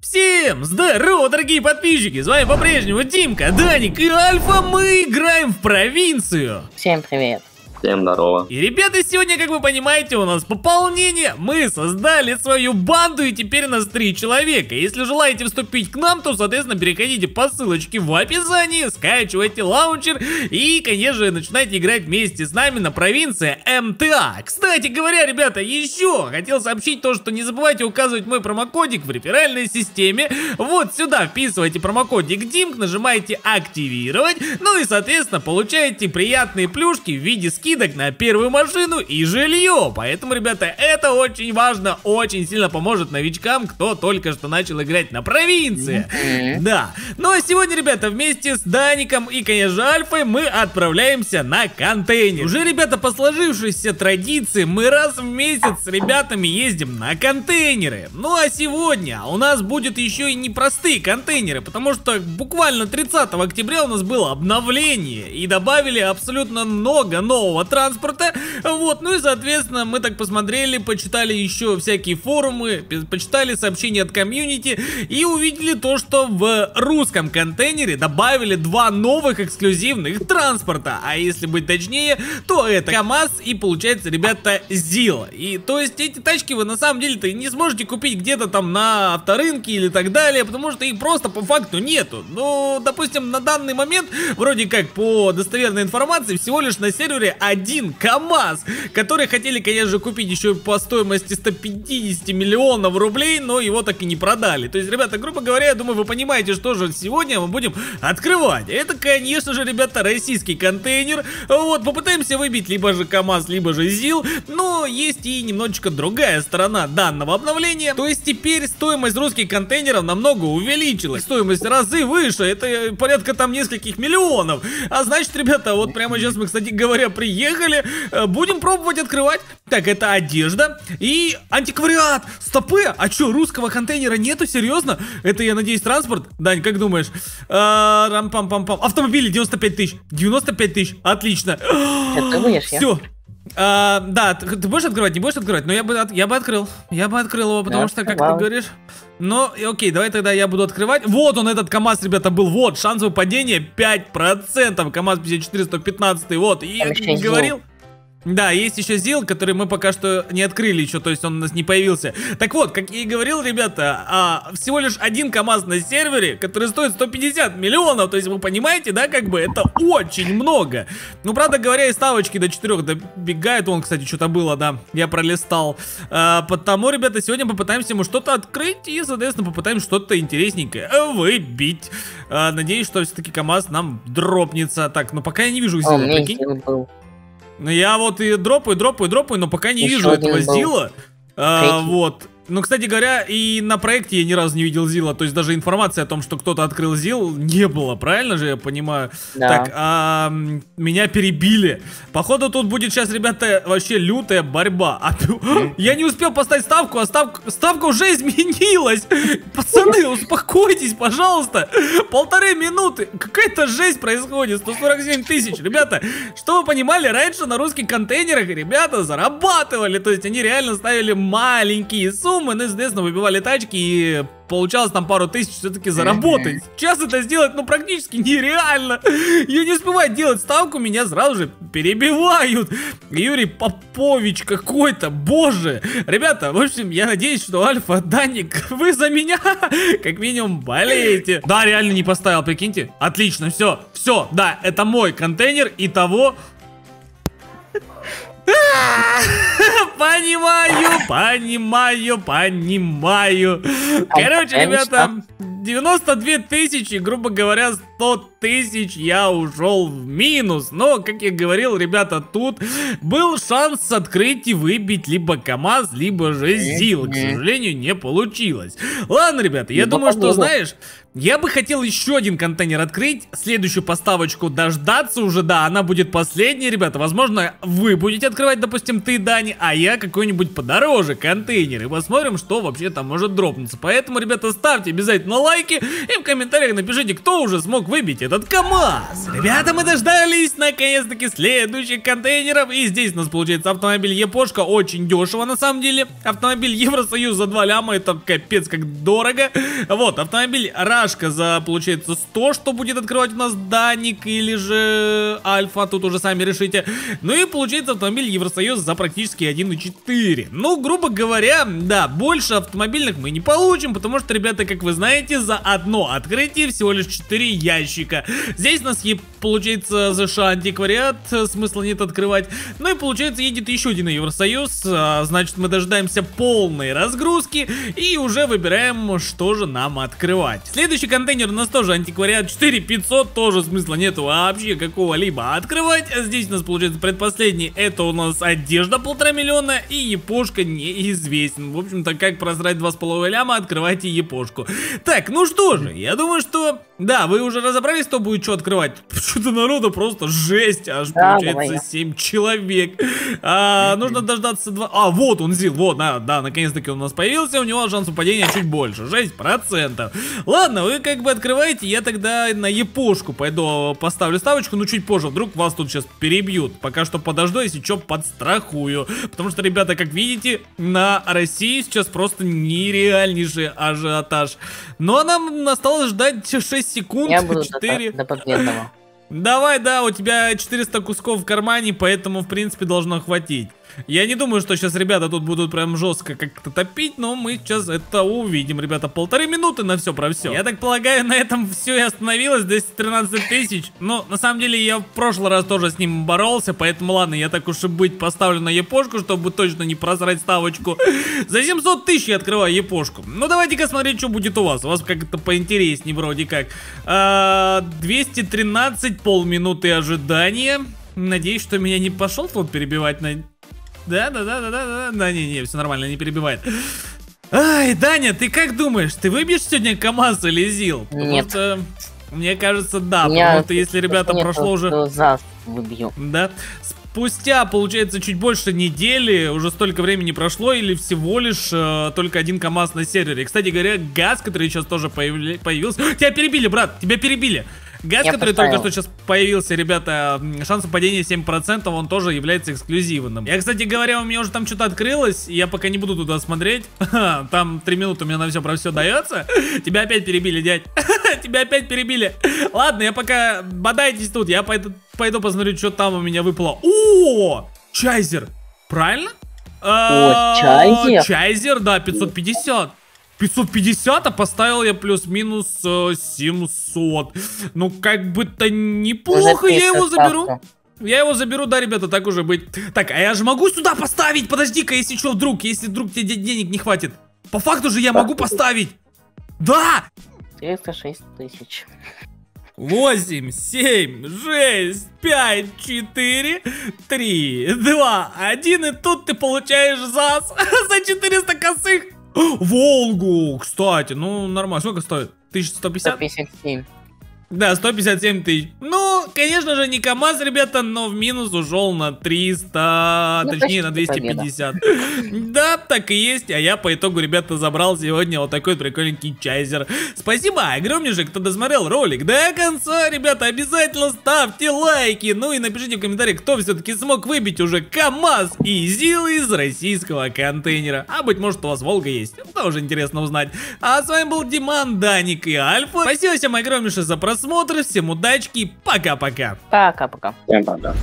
Всем здорово, дорогие подписчики! С вами по-прежнему Димка, Даник и Альфа. Мы играем в провинцию. Всем привет. Всем здорово. И, ребята, сегодня, как вы понимаете, у нас пополнение. Мы создали свою банду, и теперь нас три человека. Если желаете вступить к нам, то, соответственно, переходите по ссылочке в описании, скачивайте лаунчер и, конечно же, начинайте играть вместе с нами на провинции МТА. Кстати говоря, ребята, еще хотел сообщить то, что не забывайте указывать мой промокодик в реферальной системе. Вот сюда вписывайте промокодик DIMK, нажимаете активировать, ну и, соответственно, получаете приятные плюшки в виде скидок скидок на первую машину и жилье. Поэтому, ребята, это очень важно, очень сильно поможет новичкам, кто только что начал играть на провинции. Да. Ну а сегодня, ребята, вместе с Даником и, конечно же, Альфой мы отправляемся на контейнер. Уже, ребята, по сложившейся традиции мы раз в месяц с ребятами ездим на контейнеры. Ну а сегодня у нас будет еще и непростые контейнеры, потому что буквально 30 октября у нас было обновление и добавили абсолютно много нового нового транспорта. Вот, ну и, соответственно, мы так посмотрели, почитали еще всякие форумы, почитали сообщения от комьюнити и увидели то, что в русском контейнере добавили два новых эксклюзивных транспорта. А если быть точнее, то это КАМАЗ и, получается, ребята, ЗИЛ. И, то есть, эти тачки вы на самом деле-то не сможете купить где-то там на авторынке или так далее, потому что их просто по факту нету. Ну, допустим, на данный момент, вроде как по достоверной информации, всего лишь на сервере один КАМАЗ, который хотели, конечно же, купить еще по стоимости 150 миллионов рублей, но его так и не продали. То есть, ребята, грубо говоря, я думаю, вы понимаете, что же сегодня мы будем открывать. Это, конечно же, ребята, российский контейнер. Вот, попытаемся выбить либо же КАМАЗ, либо же ЗИЛ, но есть и немножечко другая сторона данного обновления. То есть, теперь стоимость русских контейнеров намного увеличилась. Стоимость разы выше, это порядка там нескольких миллионов. А значит, ребята, вот прямо сейчас мы, кстати говоря, приедем Поехали. Э, будем пробовать открывать. Так, это одежда и антиквариат. Стопы. А что, русского контейнера нету? Серьезно? Это, я надеюсь, транспорт? Дань, как думаешь? А, Рам-пам-пам-пам. Автомобили 95 тысяч. 95 тысяч. Отлично. Все. А, да, ты, ты будешь открывать, не будешь открывать? Но я бы, я бы открыл. Я бы открыл его, потому я что, как ты говоришь... Ну, окей, давай тогда я буду открывать. Вот он, этот КамАЗ, ребята, был. Вот, шанс выпадения 5%. КамАЗ 5415, вот. И я говорил... Да, есть еще ЗИЛ, который мы пока что не открыли еще, то есть он у нас не появился. Так вот, как я и говорил, ребята, а, всего лишь один КАМАЗ на сервере, который стоит 150 миллионов, то есть вы понимаете, да, как бы это очень много. Ну, правда говоря, и ставочки до 4 добегает, он, кстати, что-то было, да, я пролистал. А, потому, ребята, сегодня попытаемся ему что-то открыть и, соответственно, попытаемся что-то интересненькое выбить. А, надеюсь, что все-таки КАМАЗ нам дропнется. Так, ну пока я не вижу ЗИЛа, прикинь. Ну я вот и дропаю, дропаю, дропаю, но пока не Еще вижу этого Зила. А, вот. Ну, кстати говоря, и на проекте я ни разу не видел Зила, то есть даже информации о том, что кто-то открыл Зил, не было, правильно же я понимаю? Да. Так, а, меня перебили. Походу тут будет сейчас, ребята, вообще лютая борьба. А, я не успел поставить ставку, а ставка, ставка уже изменилась. Пацаны, успокойтесь, пожалуйста. Полторы минуты. Какая-то жесть происходит. 147 тысяч. Ребята, что вы понимали, раньше на русских контейнерах ребята зарабатывали. То есть они реально ставили маленькие суммы мы, ну, соответственно, выбивали тачки и получалось там пару тысяч все-таки заработать. Сейчас это сделать, ну, практически нереально. Я не успеваю делать ставку, меня сразу же перебивают. Юрий Попович какой-то, боже. Ребята, в общем, я надеюсь, что Альфа, Даник, вы за меня как минимум болеете. Да, реально не поставил, прикиньте. Отлично, все, все, да, это мой контейнер, и того Понимаю, понимаю, понимаю. Короче, ребята, 92 тысячи, грубо говоря, 100 тысяч я ушел в минус. Но, как я говорил, ребята, тут был шанс открыть и выбить либо КамАЗ, либо же ЗИЛ. К сожалению, не получилось. Ладно, ребята, я думаю, что, знаешь, я бы хотел еще один контейнер открыть, следующую поставочку дождаться уже, да, она будет последняя, ребята. Возможно, вы будете открывать, допустим, ты, Дани, а я какой-нибудь подороже контейнер. И посмотрим, что вообще там может дропнуться. Поэтому, ребята, ставьте обязательно лайки и в комментариях напишите, кто уже смог выбить этот КамАЗ. Ребята, мы дождались наконец-таки следующих контейнеров. И здесь у нас получается автомобиль Япошка. Очень дешево на самом деле. Автомобиль Евросоюз за 2 ляма. Это капец как дорого. Вот, автомобиль Рашка за, получается, 100, что будет открывать у нас Даник или же Альфа. Тут уже сами решите. Ну и получается автомобиль Евросоюз за практически 1.4. Ну, грубо говоря, да, больше автомобильных мы не получим, потому что, ребята, как вы знаете, за одно открытие всего лишь 4 ящика. Здесь у нас, получается, США антиквариат, смысла нет открывать. Ну и получается, едет еще один Евросоюз, а, значит, мы дожидаемся полной разгрузки и уже выбираем, что же нам открывать. Следующий контейнер у нас тоже антиквариат 4500, тоже смысла нету вообще какого-либо открывать. Здесь у нас, получается, предпоследний, это у нас одежда полтора миллиона и япошка неизвестен. В общем-то, как просрать 2,5 ляма, открывайте япошку. Так, ну что же, я думаю, что... Да, вы уже разобрались, кто будет что открывать? Что-то народу просто жесть, аж да, получается давай. 7 человек. А, нужно дождаться 2... А, вот он, Зил, вот, да, да, наконец-таки он у нас появился, у него шанс упадения чуть больше, 6%. Ладно, вы как бы открываете, я тогда на япошку пойду поставлю ставочку, но чуть позже, вдруг вас тут сейчас перебьют. Пока что подожду, если что, подстрахую. Потому что, ребята, как видите, на России сейчас просто нереальнейший ажиотаж. Но нам осталось ждать 6 секунд. Я буду 4. До, до победного. Давай, да, у тебя 400 кусков в кармане, поэтому, в принципе, должно хватить. Я не думаю, что сейчас ребята тут будут прям жестко как-то топить, но мы сейчас это увидим, ребята. Полторы минуты на все про все. Я так полагаю, на этом все и остановилось. Здесь 13 тысяч. Но на самом деле я в прошлый раз тоже с ним боролся, поэтому ладно, я так уж и быть поставлю на епошку, чтобы точно не просрать ставочку. За 700 тысяч я открываю епошку. Ну давайте-ка смотреть, что будет у вас. У вас как-то поинтереснее вроде как. А, 213 полминуты ожидания. Надеюсь, что меня не пошел тут перебивать на да, да, да, да, да, да. Да, не, не, все нормально, не перебивает. Ай, Даня, ты как думаешь, ты выбьешь сегодня КамАЗ или ЗИЛ? Нет. Что, мне кажется, да, Я потому что если ребята прошло уже... ЗАЗ выбью. Да. Спустя, получается, чуть больше недели, уже столько времени прошло, или всего лишь э, только один КамАЗ на сервере. Кстати говоря, газ, который сейчас тоже появля... появился... Тебя перебили, брат, тебя перебили. Газ, Я который поставил. только что сейчас появился, ребята, шанс падения 7%, он тоже является эксклюзивным. Я, кстати говоря, у меня уже там что-то открылось, я пока не буду туда смотреть. Там 3 минуты у меня на все про все дается. Тебя опять перебили, дядь. Тебя опять перебили. Ладно, я пока бодайтесь тут, я пойду, пойду посмотрю, что там у меня выпало. О, Чайзер. Правильно? О, а, Чайзер? Чайзер, да, 550. 550, а поставил я плюс-минус э, 700. Ну, как бы-то неплохо, я его заберу. Я его заберу, да, ребята, так уже быть. Так, а я же могу сюда поставить? Подожди-ка, если что, вдруг, если вдруг тебе денег не хватит. По факту же я могу поставить. Да! 306 тысяч. 8, 7, 6, 5, 4, 3, 2, 1. И тут ты получаешь ЗАС за 400 косых. Волгу, кстати, ну нормально. Сколько стоит? 1150? 157. Да, 157 тысяч. Ну, конечно же, не КамАЗ, ребята, но в минус ушел на 300, ну, точнее на 250. Да, так и есть. А я по итогу, ребята, забрал сегодня вот такой прикольненький чайзер. Спасибо огромнейшее, кто досмотрел ролик до конца, ребята. Обязательно ставьте лайки. Ну и напишите в комментариях, кто все-таки смог выбить уже КамАЗ и ЗИЛ из российского контейнера. А быть может у вас Волга есть. Тоже интересно узнать. А с вами был Диман, Даник и Альфа. Спасибо всем огромнейшее за просмотр всем удачки, пока-пока. Пока-пока. Всем пока.